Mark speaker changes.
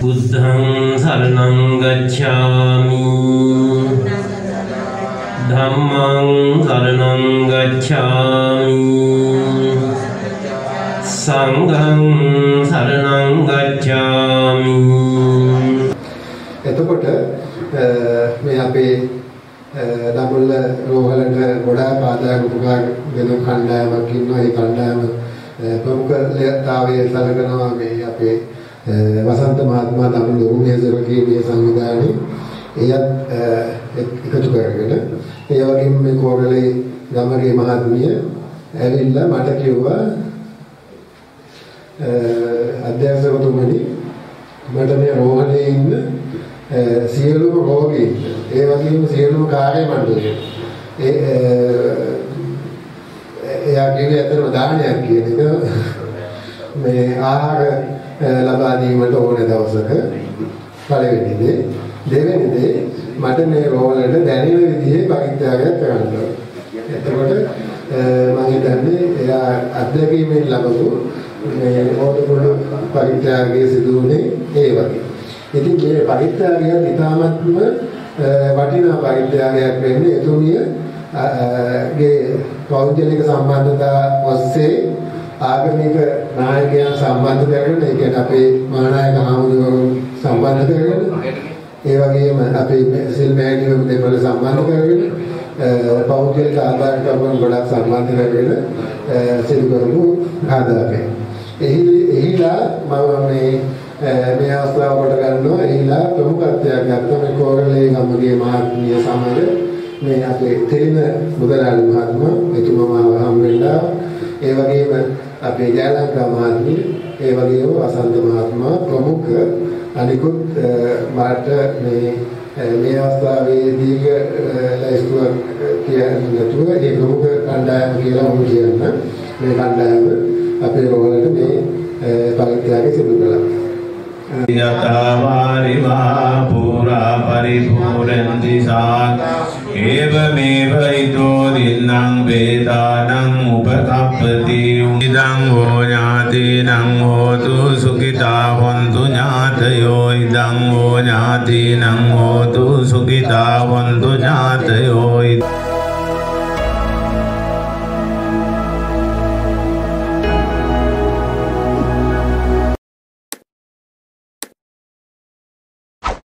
Speaker 1: බුද්ධං සරණං ගච්ඡාමි ධම්මං සරණං ගච්ඡාමි සංඝං සරණං ගච්ඡාමි
Speaker 2: එතකොට මේ අපේ දඹුල්ල රෝහලට ගොඩාක් ආදායම උපකාර දෙන කණ්ඩායමක් ඉන්නවා. ඒ කණ්ඩායම ප්‍රමුඛතාවයේ සැලකනවා. මේ අපේ වසන්ත මහත්මයා දඹුල්ල උරුමයේ සරකීමේ සංවිධානයේ එයත් එකතු කරගෙන ඒ වගේම මේ කෝරළේ ගමගේ මහත්මිය ඇවිල්ලා මට කිව්වා අධ්‍යක්ෂකතුමනි මට මේ රෝහලේ ඉන්න සියලුම රෝගීන් ඒ වගේම සියලුම කාර්ය මණ්ඩලය ඒ එයා කියන්නේ ඇත්තටම දානයක් කියන එක. මේ ආහාර ලබා දීමට ඕන දවසක පළවෙනි දේ දෙවෙනි දේ මට මේ රෝලට දැනෙන විදිහේ පරිත්‍යාගයක් කරන්න එතකොට මම හිතන්නේ එයා අත්දැකීමෙන් ලැබපු මේ ඕටපොළ පරිත්‍යාගයේ සිදුවුනේ ඒ වගේ. ඉතින් මේ පරිත්‍යාගය ඉතාමත්ම වටිනා පරිත්‍යාගයක් වෙන්නේ එතුමිය ගේ පෞද්ගලික සම්බන්ධතා ඔස්සේ ආගමික නායකයන් සම්බන්ධ කරගෙන ඒ කියන්නේ අපේ මහානායක හාමුදුරුවෝ සම්බන්ධ කරගෙන ඒ වගේම අපේ සිල් මෑණියෝ දෙවල සම්බන්ධ කරගෙන පෞද්ගලික ආධාර කරුවන් ගොඩක් සම්බන්ධ කරගෙන සිදු කරපු ආදාපේ. එහි එහිලා මම මේ මේ අවස්ථාව කොට ගන්නවා එහිලා ප්‍රමුඛත්වයක් ගත්ත මේ කෝරළේ ගමගේ මහත්මිය සමග මේ අපේ තෙලින මුදලාලි මහත්මයා එතුමා හම් වෙලා ඒ වගේම අපේ ජයලංකා මහත්මිය ඒ වගේම වසන්ත මහත්මයා ප්‍රමුඛ අනිකුත් මාට මේ මේ අවස්ථාවේදී ලයිස්තුවක් කියන්නේ නැතුව ඒ ප්‍රමුඛ කණ්ඩායම කියලා මම කියන්න මේ කණ්ඩායම අපේ රෝහලට මේ පරිත්‍යාගය සිදු කළා.
Speaker 3: යතවාරිවා පුරා පරිපූරන්ති සාත් ඒවමේව හිතෝ विन्नं वेदानम् उपतपति इदं वो ज्ञातीनं होतु सुखिता हन्तु ज्ञातयो इदं वो ज्ञातीनं होतु सुखिता हन्तु ज्ञातयो